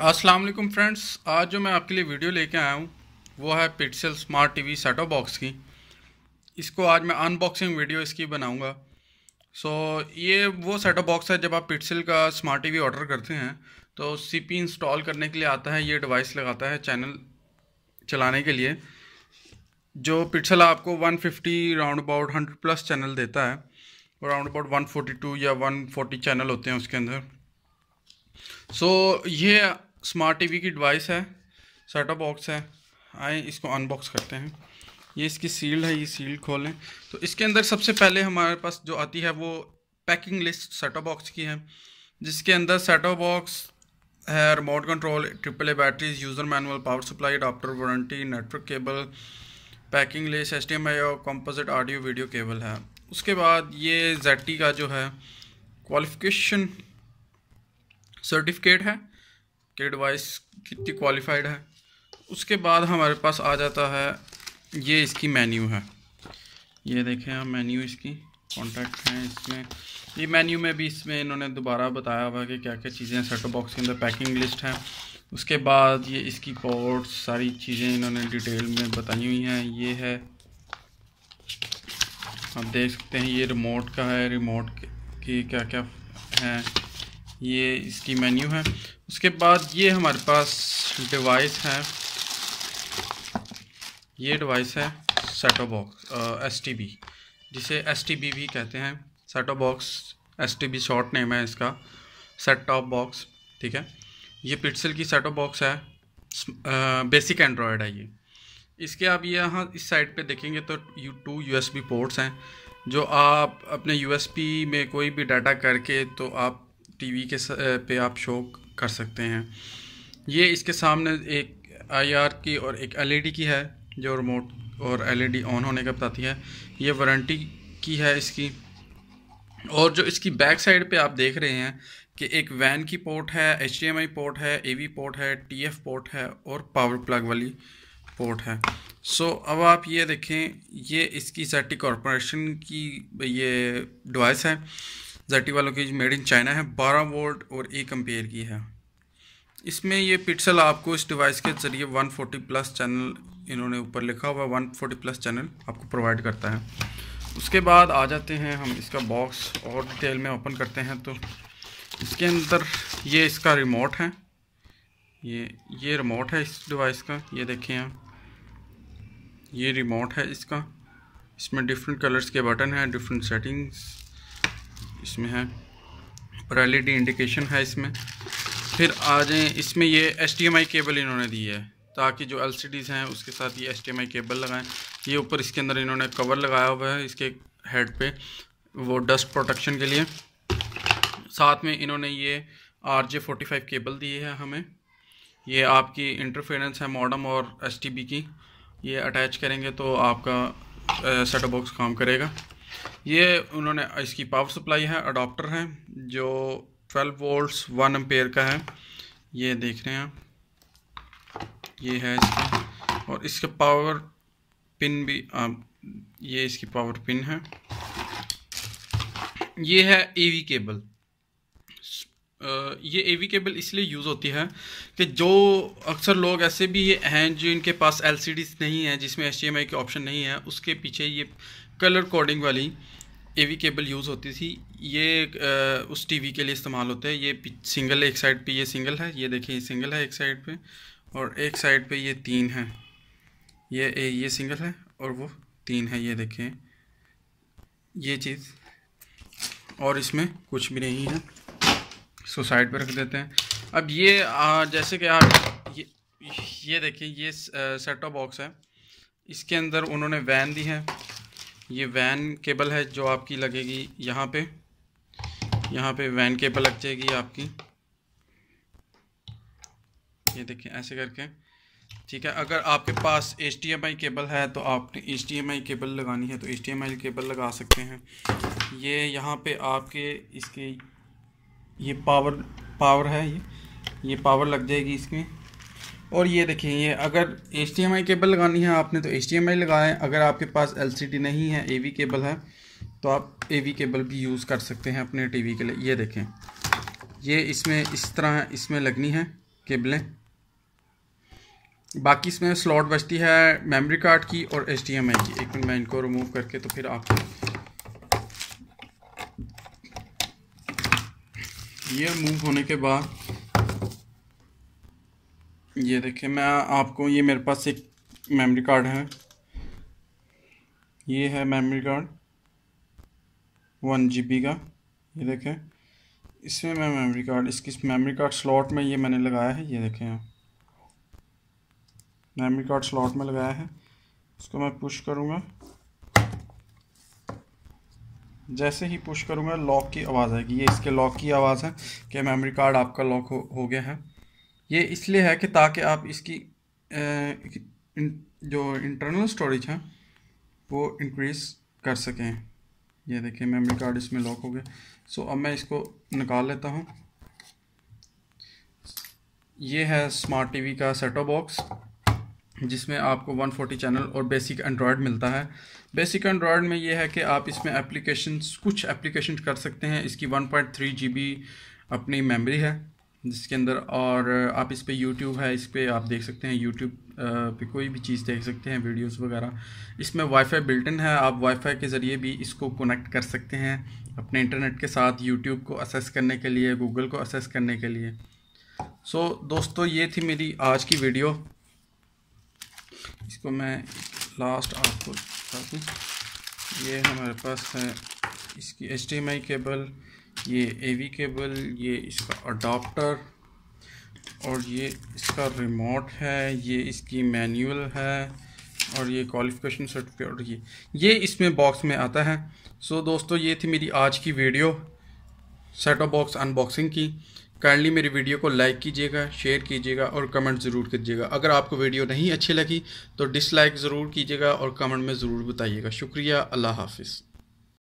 वालेकुम फ्रेंड्स आज जो मैं आपके लिए वीडियो लेके आया हूँ वो है Pixel smart TV setup box की। इसको आज मैं अनबॉक्सिंग वीडियो इसकी बनाऊँगा। सो so, ये वो सेटअप बॉक्स है जब आप पिक्सल का स्मार्ट टीवी ऑर्डर करते हैं तो सीपी इंस्टॉल करने के लिए आता है ये डिवाइस लगाता है चैनल चलाने के लिए। जो पिक्सल आपको 150 round about hundred plus channel देता है राउंड अबाउट 142 या 140 चैनल होते हैं उसके अंदर। सो so, ये स्मार्ट टीवी की डिवाइस है सेटअप बॉक्स है, आए इसको अनबॉक्स करते हैं। ये इसकी सील्ड है, ये सील्ड खोलें। तो इसके अंदर सबसे पहले हमारे पास जो आती है वो पैकिंग लिस्ट सेटअप बॉक्स की है, जिसके अंदर सेटअप बॉक्स है remote control triple A batteries user manual power supply adapter warranty network cable packing list आई और कॉम्पोजिट ऑडियो वीडियो केबल है। उसके बाद ये जेटी का जो है क्वालिफिकेशन सर्टिफिकेट है। कि डिवाइस कितनी क्वालिफाइड है। उसके बाद हमारे पास आ जाता है, ये इसकी मेन्यू है। ये देखें हम मेन्यू इसकी कॉन्टैक्ट हैं इसमें। ये मेन्यू में भी इसमें इन्होंने दोबारा बताया हुआ कि क्या क्या चीज़ें सेटअप बॉक्स के अंदर पैकिंग लिस्ट है। उसके बाद ये इसकी पोर्ट्स सारी चीज़ें इन्होंने डिटेल में बताई हुई हैं। ये है, आप देख सकते हैं, ये रिमोट का है। रिमोट की क्या क्या है। ये इसकी मेन्यू है। उसके बाद ये हमारे पास डिवाइस है। ये डिवाइस है set top box S T B जिसे एस टी बी भी कहते हैं। Set top box S T B short name है इसका। सेट टॉप बॉक्स ठीक है? ये पिक्सल की सेटो बॉक्स है। बेसिक एंड्रॉयड है ये। इसके आप ये यहाँ इस साइड पे देखेंगे तो you two U S B ports हैं, जो आप अपने यू में कोई भी डाटा करके तो आप टीवी के पे आप शो कर सकते हैं। ये इसके सामने एक आईआर की और एक एलईडी की है जो रिमोट और एलईडी ऑन होने का बताती है। ये वारंटी की है इसकी। और जो इसकी बैक साइड पे आप देख रहे हैं कि एक वैन की पोर्ट है एचडीएमआई पोर्ट है एवी पोर्ट है टीएफ पोर्ट है और पावर प्लग वाली पोर्ट है। सो so, अब आप ये देखें ये इसकी सेटी कॉरपोरेशन की ये डिवाइस है। जेटी वालों की मेड इन चाइना है 12 वोल्ट और एक अम्पेयर की है। इसमें ये पिक्सल आपको इस डिवाइस के ज़रिए 140 प्लस चैनल इन्होंने ऊपर लिखा हुआ है 140 प्लस चैनल आपको प्रोवाइड करता है। उसके बाद आ जाते हैं हम इसका बॉक्स और डिटेल में ओपन करते हैं तो इसके अंदर ये इसका रिमोट है। ये ये रिमोट है इस डिवाइस का, ये देखें आप। ये रिमोट है इसका। इसमें डिफरेंट कलर्स के बटन हैं डिफरेंट सेटिंग्स इसमें है। और एल इंडिकेशन है इसमें। फिर आ जाए, इसमें ये एच केबल इन्होंने दी है, ताकि जो एल हैं, उसके साथ ये एच केबल लगाएँ। ये ऊपर इसके अंदर इन्होंने कवर लगाया हुआ है इसके हेड पे, वो डस्ट प्रोटेक्शन के लिए। साथ में इन्होंने ये आर जे फाइव केबल दी है हमें। ये आपकी इंटरफेरेंस है मॉडम और एसटीबी की। ये अटैच करेंगे तो आपका सेट बॉक्स काम करेगा। ये उन्होंने इसकी पावर सप्लाई है अडोप्टर है जो 12 वोल्ट्स वन एम्पेयर का है। ये देख रहे हैं ये है इसका। और इसका पावर पिन भी आ, ये इसकी पावर पिन है। ये है एवी केबल ये ए वी केबल इसलिए यूज़ होती है कि जो अक्सर लोग ऐसे भी हैं जो इनके पास एलसीडीज नहीं है जिसमें एच डी एम आई के ऑप्शन नहीं है उसके पीछे ये कलर कोडिंग वाली ए वी केबल यूज़ होती थी। ये उस टीवी के लिए इस्तेमाल होते हैं। ये सिंगल एक साइड पे ये सिंगल है ये देखिए ये सिंगल है एक साइड पे और एक साइड पे ये तीन है। ये ए, ये सिंगल है और वो तीन है ये देखें ये चीज़ और इसमें कुछ भी नहीं है। इसको साइड पर रख देते हैं। अब ये आ, जैसे कि आप ये ये देखिए ये सेट टॉप बॉक्स है। इसके अंदर उन्होंने वैन दी है। ये वैन केबल है जो आपकी लगेगी यहाँ पे। यहाँ पे वैन केबल लग जाएगी आपकी। ये देखिए ऐसे करके। ठीक है अगर आपके पास एच केबल है तो आपने एच केबल लगानी है तो एच केबल लगा सकते हैं। ये यहाँ पे आपके इसके ये पावर पावर है ये। ये पावर लग जाएगी इसमें। और ये देखिए, ये अगर एचडीएमआई केबल लगानी है आपने तो एच लगाएँ। अगर आपके पास एलसीडी नहीं है एवी केबल है तो आप एवी केबल भी यूज़ कर सकते हैं अपने टीवी के लिए। ये देखें, ये इसमें इस तरह इसमें लगनी है केबलें बाकी इसमें स्लॉट बचती है मेमोरी कार्ड की और एच डी एम आई की। एक मिनट, मैं इनको रिमूव करके तो फिर आपको ये मूव होने के बाद, ये देखें मैं आपको, ये मेरे पास एक मेमोरी कार्ड है। ये है मेमोरी कार्ड वन जीबी का। ये देखें इसमें मैं मेमोरी कार्ड इसकी मेमोरी कार्ड स्लॉट में ये मैंने लगाया है। ये देखें आप मेमोरी कार्ड स्लॉट में लगाया है। इसको मैं पुश करूँगा। जैसे ही पुश करूँगा लॉक की आवाज़ आएगी। ये इसके लॉक की आवाज़ है कि मेमोरी कार्ड आपका लॉक हो, हो गया है। ये इसलिए है कि ताकि आप इसकी ए, इन, जो इंटरनल स्टोरेज है वो इंक्रीज़ कर सकें। ये देखिए मेमोरी कार्ड इसमें लॉक हो गया। सो अब मैं इसको निकाल लेता हूँ। ये है स्मार्ट टीवी का सेटो बॉक्स जिसमें आपको 140 चैनल और बेसिक एंड्रॉयड मिलता है। बेसिक एंड्रॉयड में ये है कि आप इसमें एप्लीकेशंस कुछ एप्लीकेशन कर सकते हैं। इसकी 1.3 जीबी अपनी मेमोरी है जिसके अंदर और आप इस पर यूट्यूब है इस पर आप देख सकते हैं यूट्यूब पे कोई भी चीज़ देख सकते हैं वीडियोस वगैरह। इसमें वाईफाई बिल्टन है आप वाईफाई के ज़रिए भी इसको कनेक्ट कर सकते हैं अपने इंटरनेट के साथ यूट्यूब को असेस करने के लिए गूगल को असेस करने के लिए। सो so, दोस्तों ये थी मेरी आज की वीडियो। इसको मैं लास्ट आपको बता दूँ ये हमारे पास है इसकी एचडीएमआई केबल ये एवी केबल ये इसका अडाप्टर और ये इसका रिमोट है, ये इसकी मैनुअल है और ये क्वालिफिकेशन सर्टिफिकेट और ये ये इसमें बॉक्स में आता है। सो दोस्तों, ये थी मेरी आज की video set of box unboxing की। काइंडली मेरी वीडियो को लाइक कीजिएगा शेयर कीजिएगा और कमेंट ज़रूर कीजिएगा। अगर आपको वीडियो नहीं अच्छी लगी तो डिसलाइक ज़रूर कीजिएगा और कमेंट में ज़रूर बताइएगा। शुक्रिया, अल्लाह हाफिज़।